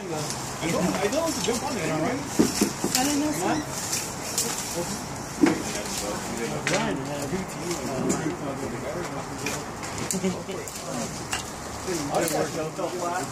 I don't I don't want to jump on it, all right? I don't know so. Brian going to good team. I out so flat.